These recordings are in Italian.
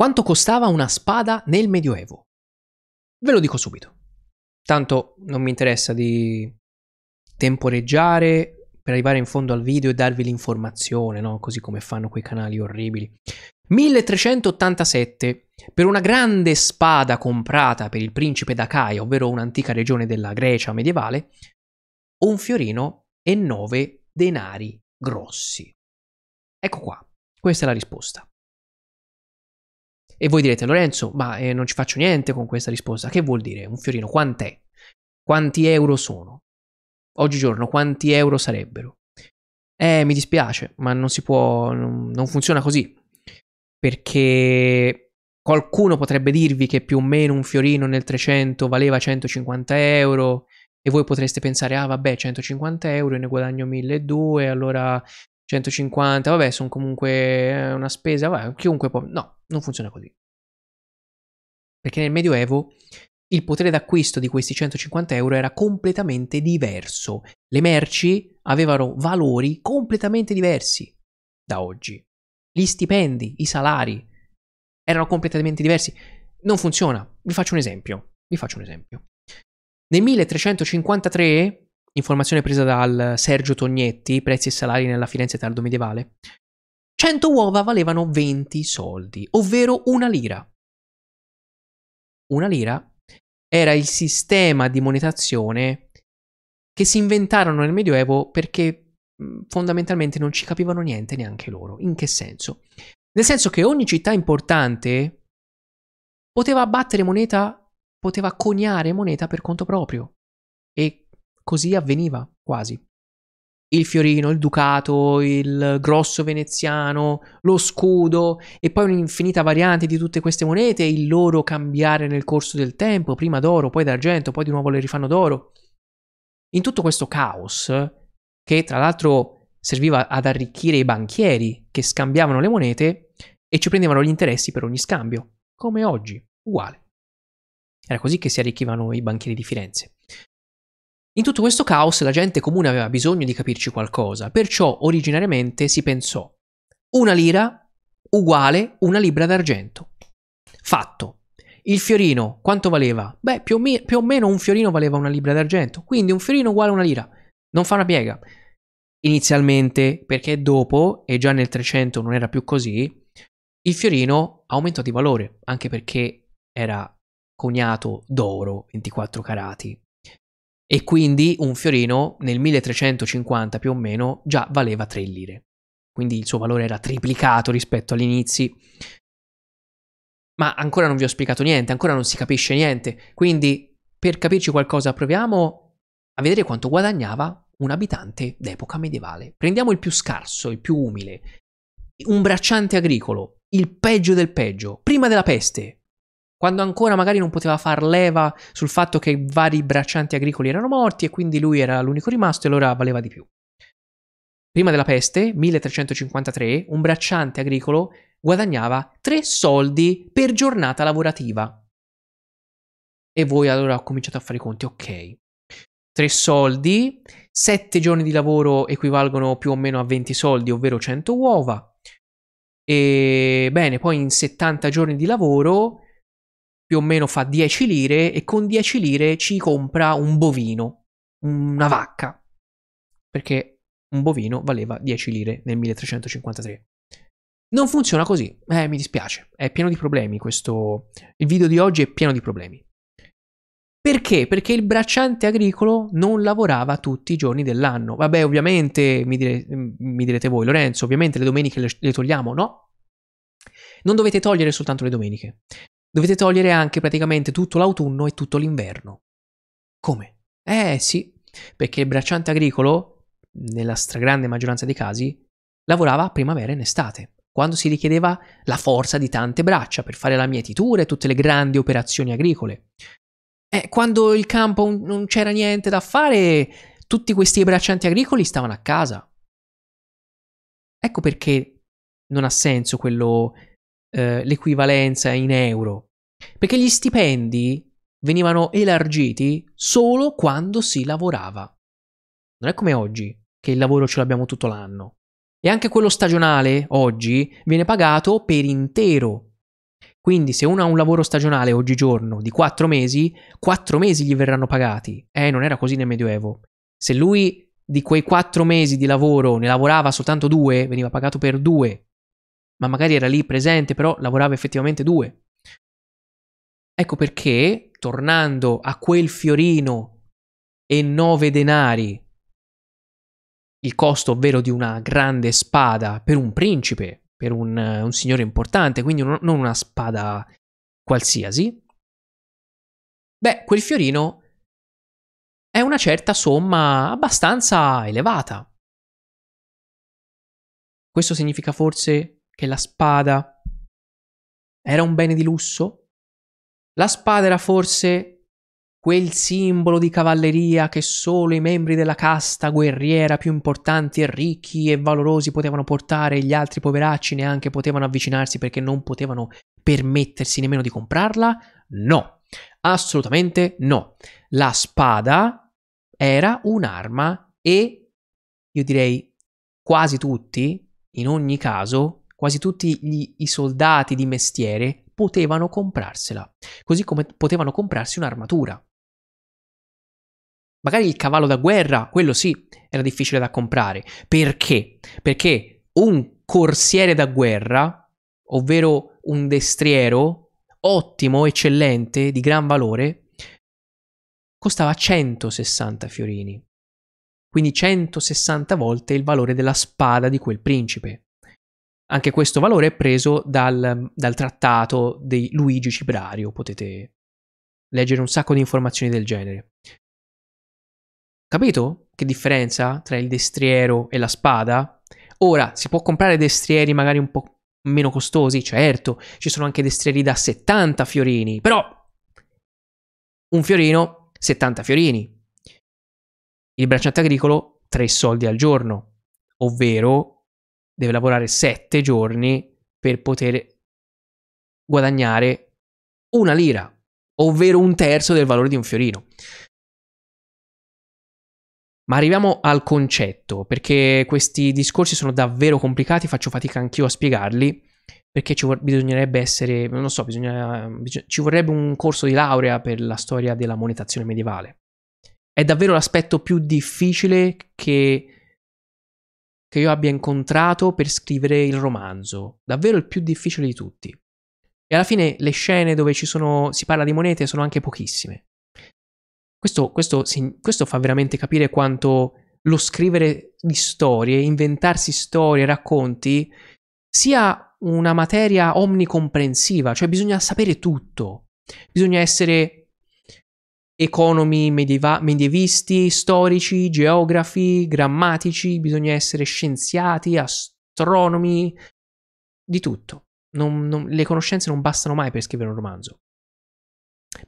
Quanto costava una spada nel Medioevo? Ve lo dico subito. Tanto non mi interessa di temporeggiare per arrivare in fondo al video e darvi l'informazione, no? Così come fanno quei canali orribili. 1387 per una grande spada comprata per il principe d'Acaia, ovvero un'antica regione della Grecia medievale, un fiorino e nove denari grossi. Ecco qua, questa è la risposta. E voi direte, Lorenzo, ma eh, non ci faccio niente con questa risposta. Che vuol dire? Un fiorino, quant'è? Quanti euro sono? Oggigiorno, quanti euro sarebbero? Eh, mi dispiace, ma non si può, non, funziona così. Perché qualcuno potrebbe dirvi che più o meno un fiorino nel 300 valeva 150 euro e voi potreste pensare, ah vabbè, 150 euro e ne guadagno 1200, allora 150, vabbè, sono comunque eh, una spesa, vabbè, chiunque può... No, non funziona così. Perché nel Medioevo il potere d'acquisto di questi 150 euro era completamente diverso. Le merci avevano valori completamente diversi da oggi. Gli stipendi, i salari erano completamente diversi. Non funziona. Vi faccio un esempio. Vi faccio un esempio. Nel 1353 informazione presa dal Sergio Tognetti, prezzi e salari nella Firenze tardo medievale, 100 uova valevano 20 soldi, ovvero una lira. Una lira era il sistema di monetazione che si inventarono nel Medioevo perché fondamentalmente non ci capivano niente neanche loro. In che senso? Nel senso che ogni città importante poteva battere moneta, poteva coniare moneta per conto proprio. Così avveniva quasi. Il fiorino, il ducato, il grosso veneziano, lo scudo e poi un'infinita variante di tutte queste monete e il loro cambiare nel corso del tempo, prima d'oro, poi d'argento, poi di nuovo le rifanno d'oro. In tutto questo caos, che tra l'altro serviva ad arricchire i banchieri che scambiavano le monete e ci prendevano gli interessi per ogni scambio, come oggi, uguale. Era così che si arricchivano i banchieri di Firenze. In tutto questo caos la gente comune aveva bisogno di capirci qualcosa, perciò originariamente si pensò una lira uguale una libra d'argento. Fatto. Il fiorino quanto valeva? Beh, più o, me- più o meno un fiorino valeva una libra d'argento, quindi un fiorino uguale a una lira. Non fa una piega. Inizialmente, perché dopo, e già nel 300 non era più così, il fiorino aumentò di valore, anche perché era coniato d'oro 24 carati e quindi un fiorino nel 1350 più o meno già valeva 3 lire. Quindi il suo valore era triplicato rispetto agli inizi. Ma ancora non vi ho spiegato niente, ancora non si capisce niente. Quindi per capirci qualcosa proviamo a vedere quanto guadagnava un abitante d'epoca medievale. Prendiamo il più scarso, il più umile, un bracciante agricolo, il peggio del peggio, prima della peste, quando ancora magari non poteva far leva sul fatto che vari braccianti agricoli erano morti e quindi lui era l'unico rimasto e allora valeva di più. Prima della peste, 1353, un bracciante agricolo guadagnava 3 soldi per giornata lavorativa. E voi allora ho cominciato a fare i conti, ok. 3 soldi, 7 giorni di lavoro equivalgono più o meno a 20 soldi, ovvero 100 uova. E bene, poi in 70 giorni di lavoro più o meno fa 10 lire e con 10 lire ci compra un bovino, una vacca, perché un bovino valeva 10 lire nel 1353. Non funziona così, eh, mi dispiace, è pieno di problemi questo... Il video di oggi è pieno di problemi. Perché? Perché il bracciante agricolo non lavorava tutti i giorni dell'anno. Vabbè, ovviamente, mi, dire, mi direte voi, Lorenzo, ovviamente le domeniche le, le togliamo, no? Non dovete togliere soltanto le domeniche dovete togliere anche praticamente tutto l'autunno e tutto l'inverno. Come? Eh sì, perché il bracciante agricolo, nella stragrande maggioranza dei casi, lavorava a primavera e in estate, quando si richiedeva la forza di tante braccia per fare la mietitura e tutte le grandi operazioni agricole. E quando il campo non c'era niente da fare, tutti questi braccianti agricoli stavano a casa. Ecco perché non ha senso quello eh, l'equivalenza in euro. Perché gli stipendi venivano elargiti solo quando si lavorava. Non è come oggi, che il lavoro ce l'abbiamo tutto l'anno. E anche quello stagionale, oggi, viene pagato per intero. Quindi se uno ha un lavoro stagionale oggigiorno di 4 mesi, 4 mesi gli verranno pagati. Eh, non era così nel Medioevo. Se lui di quei 4 mesi di lavoro ne lavorava soltanto 2, veniva pagato per 2, ma magari era lì presente, però lavorava effettivamente 2. Ecco perché, tornando a quel fiorino e 9 denari, il costo ovvero di una grande spada per un principe, per un, un signore importante, quindi un, non una spada qualsiasi, beh, quel fiorino è una certa somma abbastanza elevata. Questo significa forse che la spada era un bene di lusso? La spada era forse quel simbolo di cavalleria che solo i membri della casta guerriera più importanti e ricchi e valorosi potevano portare e gli altri poveracci neanche potevano avvicinarsi perché non potevano permettersi nemmeno di comprarla? No, assolutamente no. La spada era un'arma e io direi quasi tutti, in ogni caso, quasi tutti gli, i soldati di mestiere potevano comprarsela, così come potevano comprarsi un'armatura. Magari il cavallo da guerra, quello sì, era difficile da comprare. Perché? Perché un corsiere da guerra, ovvero un destriero ottimo, eccellente, di gran valore, costava 160 fiorini. Quindi 160 volte il valore della spada di quel principe. Anche questo valore è preso dal, dal trattato di Luigi Cibrario, potete leggere un sacco di informazioni del genere. Capito che differenza tra il destriero e la spada? Ora, si può comprare destrieri magari un po' meno costosi, certo, ci sono anche destrieri da 70 fiorini, però un fiorino, 70 fiorini. Il bracciante agricolo, 3 soldi al giorno, ovvero deve lavorare 7 giorni per poter guadagnare una lira, ovvero un terzo del valore di un fiorino. Ma arriviamo al concetto, perché questi discorsi sono davvero complicati, faccio fatica anch'io a spiegarli, perché ci vor- bisognerebbe essere, non so, bisogna, bisog- ci vorrebbe un corso di laurea per la storia della monetazione medievale. È davvero l'aspetto più difficile che, che io abbia incontrato per scrivere il romanzo, davvero il più difficile di tutti. E alla fine le scene dove sono, si parla di monete sono anche pochissime. Questo, questo, questo fa veramente capire quanto lo scrivere di storie, inventarsi storie, racconti, sia una materia omnicomprensiva, cioè bisogna sapere tutto. Bisogna essere economi medieva- medievisti, storici, geografi, grammatici, bisogna essere scienziati, astronomi, di tutto. Non, non, le conoscenze non bastano mai per scrivere un romanzo.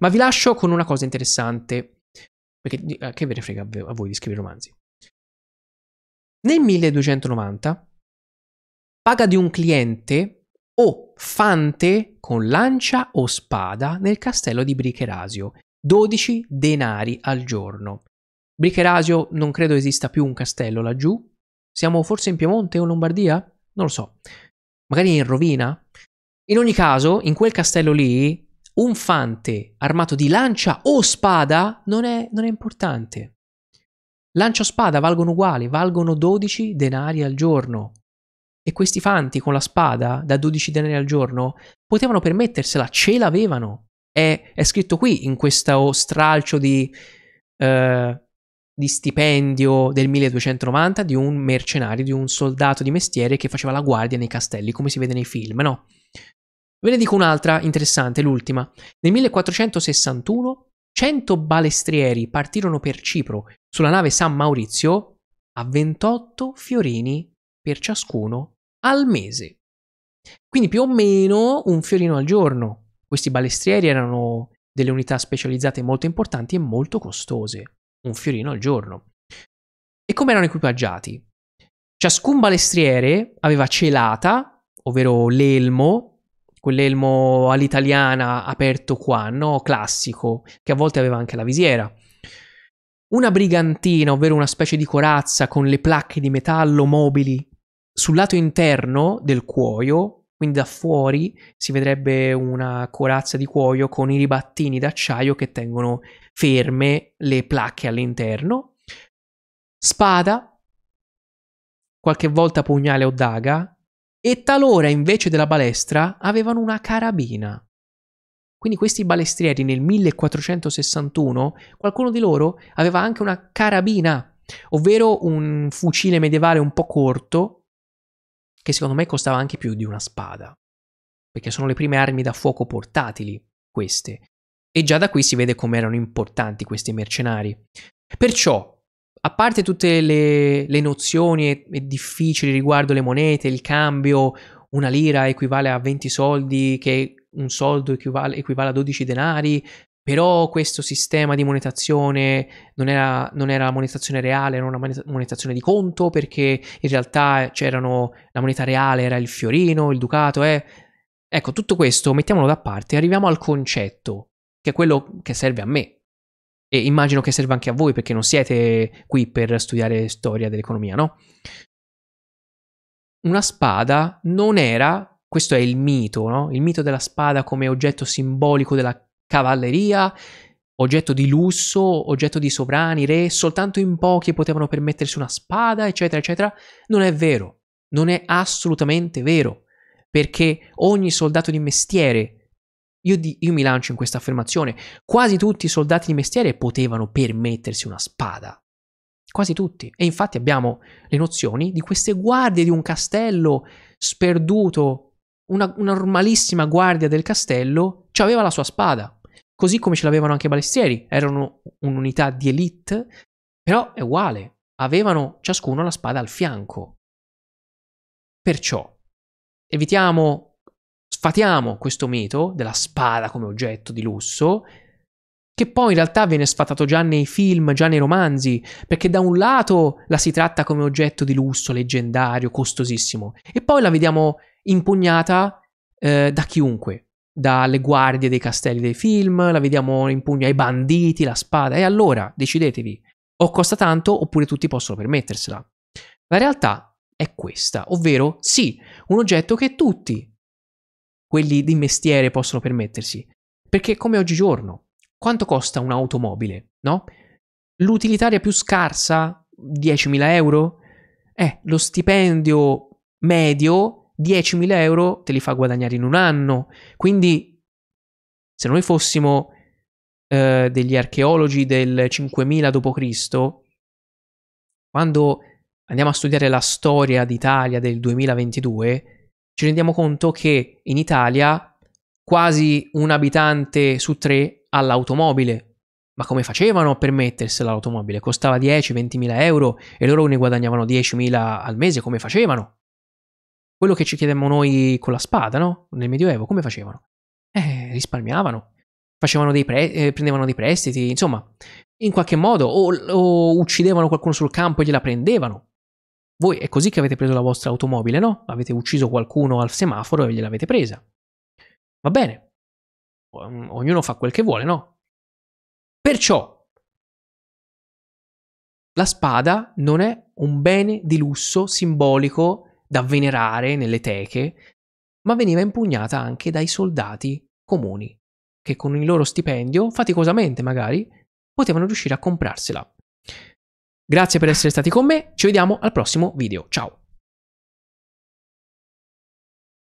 Ma vi lascio con una cosa interessante. Perché eh, che ve ne frega a voi di scrivere romanzi? Nel 1290, paga di un cliente o fante con lancia o spada nel castello di Bricherasio, 12 denari al giorno. Bricherasio non credo esista più un castello laggiù. Siamo forse in Piemonte o Lombardia? Non lo so. Magari in rovina? In ogni caso, in quel castello lì un fante armato di lancia o spada non è, non è importante. Lancia o spada valgono uguali, valgono 12 denari al giorno. E questi fanti con la spada da 12 denari al giorno potevano permettersela, ce l'avevano. È, è scritto qui in questo stralcio di, eh, di stipendio del 1290 di un mercenario, di un soldato di mestiere che faceva la guardia nei castelli, come si vede nei film, no? Ve ne dico un'altra interessante, l'ultima. Nel 1461 100 balestrieri partirono per Cipro sulla nave San Maurizio a 28 fiorini per ciascuno al mese. Quindi più o meno un fiorino al giorno. Questi balestrieri erano delle unità specializzate molto importanti e molto costose. Un fiorino al giorno. E come erano equipaggiati? Ciascun balestriere aveva celata, ovvero l'elmo, quell'elmo all'italiana aperto qua, no? Classico, che a volte aveva anche la visiera. Una brigantina, ovvero una specie di corazza con le placche di metallo mobili sul lato interno del cuoio, Quindi da fuori si vedrebbe una corazza di cuoio con i ribattini d'acciaio che tengono ferme le placche all'interno. Spada, qualche volta pugnale o daga, e talora invece della balestra avevano una carabina. Quindi questi balestrieri nel 1461, qualcuno di loro aveva anche una carabina, ovvero un fucile medievale un po' corto che secondo me costava anche più di una spada, perché sono le prime armi da fuoco portatili, queste. E già da qui si vede come erano importanti questi mercenari. Perciò, a parte tutte le, le nozioni difficili riguardo le monete, il cambio, una lira equivale a 20 soldi, che un soldo equivale, equivale a 12 denari, però questo sistema di monetazione non era, non era monetazione reale, era una monetazione di conto, perché in realtà c'erano, la moneta reale era il fiorino, il ducato, eh. Ecco, tutto questo mettiamolo da parte e arriviamo al concetto, che è quello che serve a me. E immagino che serva anche a voi, perché non siete qui per studiare storia dell'economia, no? Una spada non era, questo è il mito, no? Il mito della spada come oggetto simbolico della cavalleria, oggetto di lusso, oggetto di sovrani, re, soltanto in pochi potevano permettersi una spada, eccetera, eccetera. Non è vero, non è assolutamente vero, perché ogni soldato di mestiere, io, di, io mi lancio in questa affermazione, quasi tutti i soldati di mestiere potevano permettersi una spada. Quasi tutti. E infatti abbiamo le nozioni di queste guardie di un castello sperduto, una, una normalissima guardia del castello, aveva la sua spada così come ce l'avevano anche i balestieri, erano un'unità di elite, però è uguale, avevano ciascuno la spada al fianco. Perciò evitiamo, sfatiamo questo mito della spada come oggetto di lusso, che poi in realtà viene sfatato già nei film, già nei romanzi, perché da un lato la si tratta come oggetto di lusso leggendario, costosissimo, e poi la vediamo impugnata eh, da chiunque, dalle guardie dei castelli dei film, la vediamo in pugno ai banditi, la spada, e allora decidetevi, o costa tanto oppure tutti possono permettersela. La realtà è questa, ovvero sì, un oggetto che tutti quelli di mestiere possono permettersi, perché come oggigiorno, quanto costa un'automobile, no? L'utilitaria più scarsa, 10.000 euro? Eh, lo stipendio medio 10.000 euro te li fa guadagnare in un anno. Quindi, se noi fossimo eh, degli archeologi del 5000 d.C., quando andiamo a studiare la storia d'Italia del 2022, ci rendiamo conto che in Italia quasi un abitante su tre ha l'automobile. Ma come facevano a permettersela l'automobile? Costava 10-20 mila euro e loro ne guadagnavano 10.000 al mese, come facevano? Quello che ci chiedemmo noi con la spada, no? Nel Medioevo, come facevano? Eh, risparmiavano, facevano dei pre- eh, prendevano dei prestiti, insomma, in qualche modo, o, o uccidevano qualcuno sul campo e gliela prendevano. Voi è così che avete preso la vostra automobile, no? Avete ucciso qualcuno al semaforo e gliel'avete presa. Va bene. Ognuno fa quel che vuole, no? Perciò la spada non è un bene di lusso simbolico da venerare nelle teche, ma veniva impugnata anche dai soldati comuni, che con il loro stipendio, faticosamente magari, potevano riuscire a comprarsela. Grazie per essere stati con me, ci vediamo al prossimo video, ciao!